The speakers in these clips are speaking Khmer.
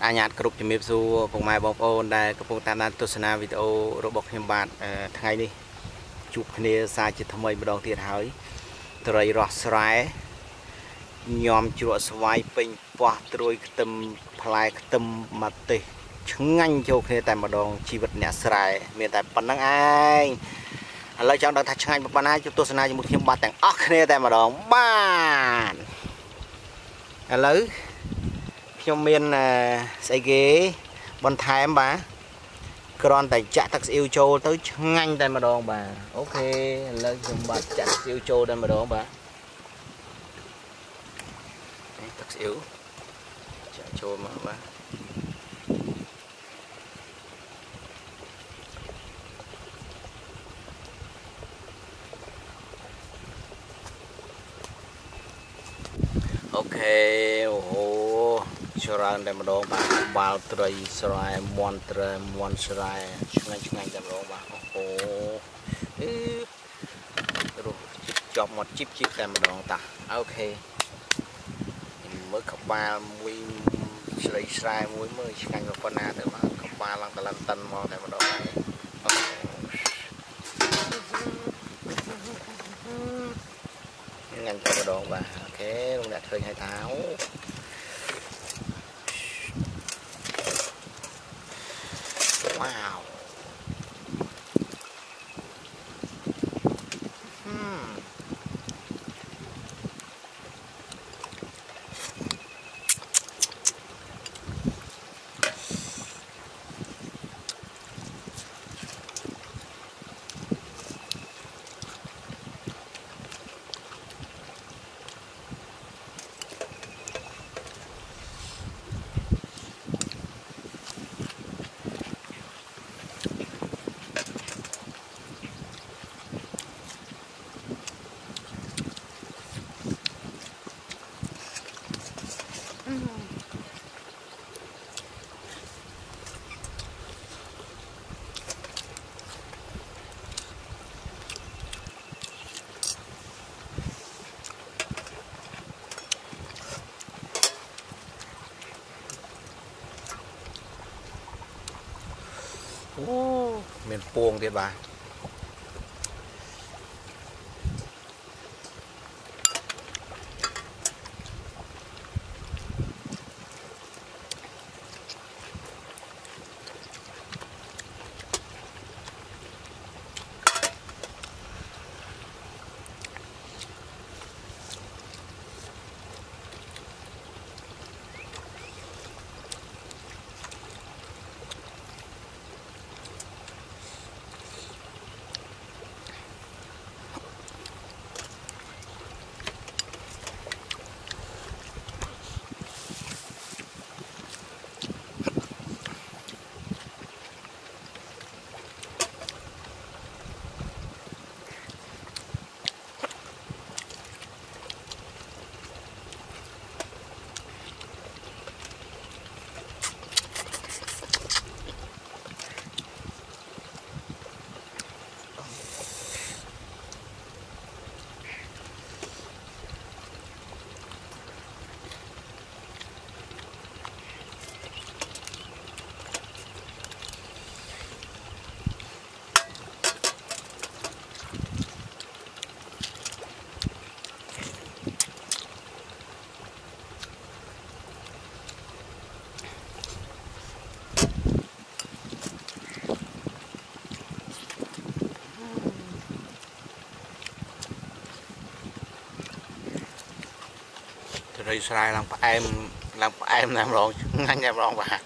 បាទអាញាតគ្រប់ជំរាបសួរពុកម៉ែបងប្អូនដែលកំពុងតាមដានទស្សនាវីដេអូរបស់ខ្ញុំបាទថ្ងៃនេះជួបគ្នាសារជាថ្មីម្ដងទៀតហើយត្រីរស់ស្រែញោមជ្រក់ស្វាយពេញពោះត្រួយខ្ទឹមផ្លែខ្ទឹមមកទេសឆ្ងាញ់ចូលគ្នាតែម្ដងជីវិតអ្នកស្រែមានតែប៉ុណ្្នឹងឯងឥឡូវចង់ដឹងថាឆ្ងាញ់ប៉ុណ្ណាជួបទស្សនាជាមួយខ្ញុំបាទទាំងអស់គ្នាតែម្ដងបាទឥឡូវ ខ្ញុំមានស្អីគេបន្ថែមបាទគ្រាន់តែចាក់ទឹកស្អ៊ីវចូលទៅឆ្ងាញ់តែម្ដងបាទអូខេឥឡូវខ្ញុំបាទចាក់ស្អ៊ីវចូលតែម្ដងបាទទឹកស្អ៊ីវចាក់ចូលមកបាទអូខេអូហូ ច្រើនតែម្ដងបាទបាល់ត្រីស្រែមន់ត្រីមន់ស្រែឆ្ងាញ់ឆ្ងាញ់តែម្ដងបាទអូហូអឺរស់ជាប់មកជីបជីបតែម្ដងតាអូខេមើលក្បាលមួយស្រីស្រែមួយមើលឆ្ងាញ់ប៉ុណ្ណាទៅបាទក្បាលឡើងតលិនតិនមកតែម្ដងហើយញ៉ាំតែម្ដងបាទអូខេលោកអ្នកឃើញហើយថាអូវ៉ាវ អូមានពងទៀតបាទត្រីស្រែឡើងផ្អែមឡើងផ្អែមតែម្ដងឆ្ងាញ់តែម្ដងបាទ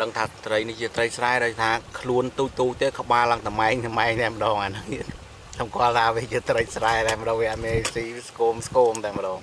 ដឹងថាត្រីនេះជាត្រីស្រែដោយថាខ្លួនទូចទូចទេក្បាលឡើងតម្ឯងតម្ឯងតែម្ដងអាហ្នឹង សម្គាល់ថាវាជាត្រីស្រែតែម្ដងវាអត់មានស៊ីស្គមស្គមតែម្ដង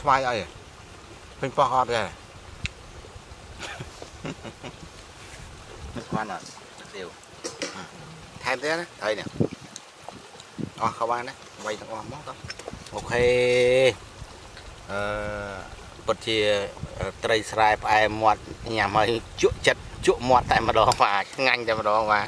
ស្វាយអីពេញប៉ោះអត់ទេស្មានអត់ទៀវថែមទៀតណាហើយនេះអស់ក៏បានដែរវាយទាំងអស់មកទៅអូខេអឺពិតជាត្រីស្រែផ្អែមមាត់ញ៉ាំហើយជក់ចិត្តជក់មាត់តែម្ដងបាទឆ្ងាញ់តែម្ដងបាទ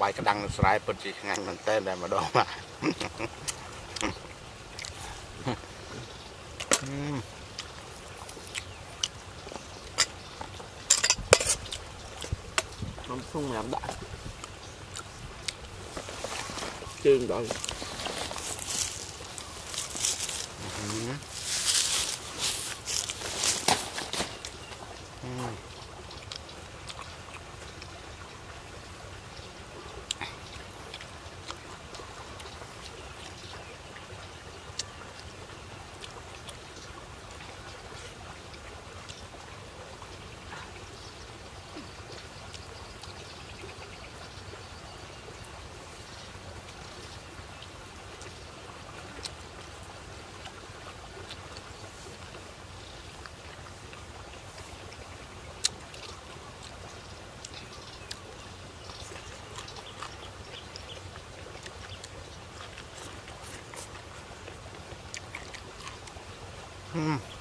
បាយក្តាំងនៅស្រែពិតជាឆ្ងាញ់មែនតើតែម្ដងបាទ không không làm đã chương rồi Mm.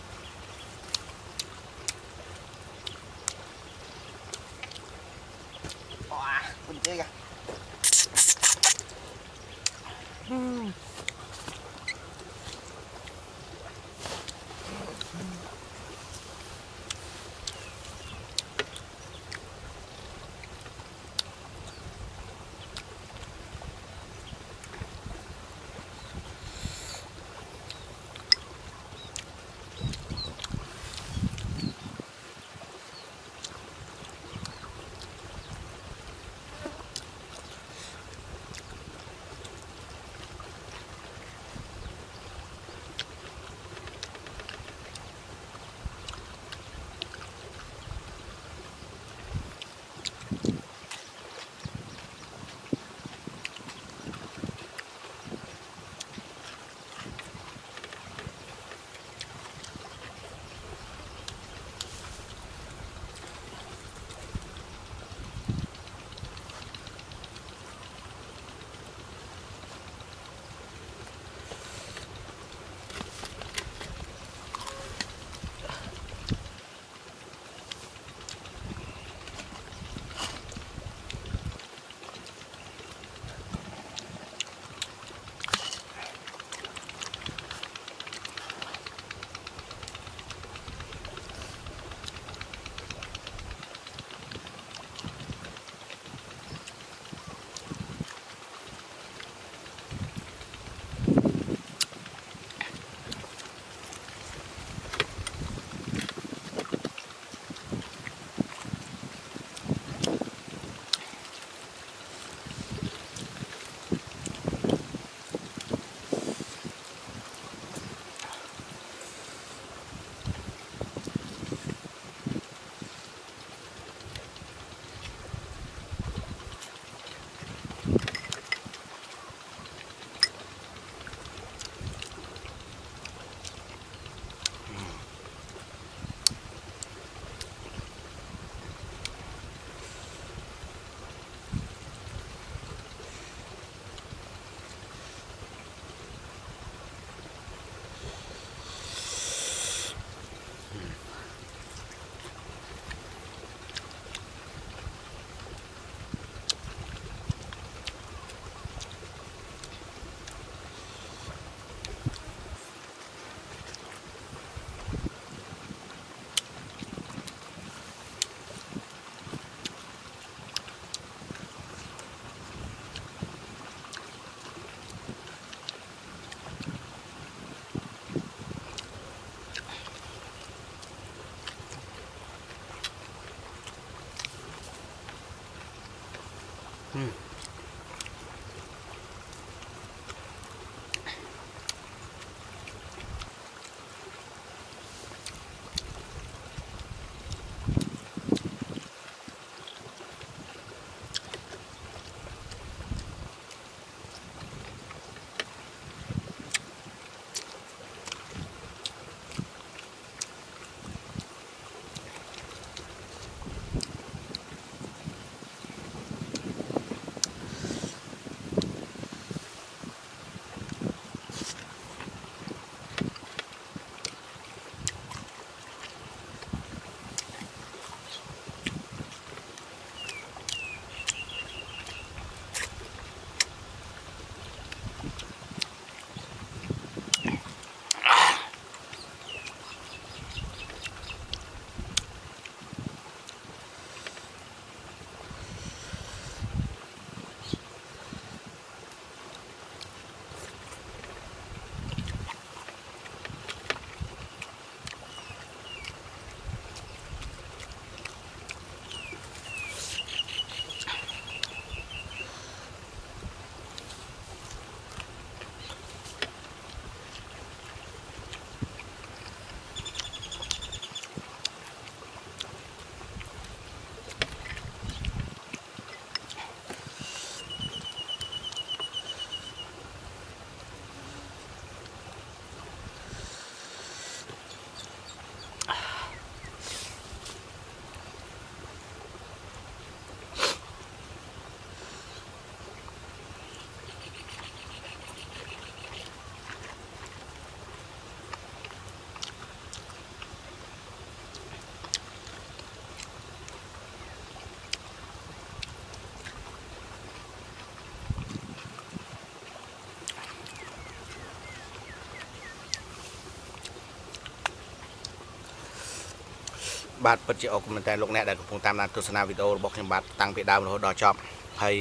បាទពិតជាអរគុណមែនតើលោកអ្នកដែលកំពុងតាមដានទស្សនាវីដេអូរបស់ខ្ញុំបាទតាំងពីដើមរហូតដល់ចប់ហើយ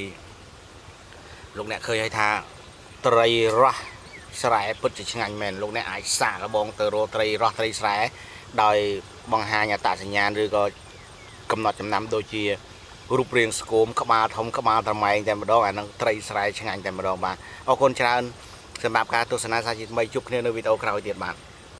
លោកអ្នកឃើញហើយថាត្រីរស់ស្រែពិតជាឆ្ងាញ់មែនលោកអ្នកអាចសាកល្បងទៅរកត្រីរស់ត្រីស្រែដោយបង្ហាញអត្តសញ្ញាណឬក៏កំណត់ចំណាំដូចជារូបរាងស្គមក្បាលធំក្បាលត្រម៉ែងតែម្ដងអានឹងត្រីស្រែឆ្ងាញ់តែម្ដងបាទអរគុណច្រើនសម្រាប់ការទស្សនាសាជាថ្មីជួបគ្នានៅវីដេអូក្រោយទៀតបាទ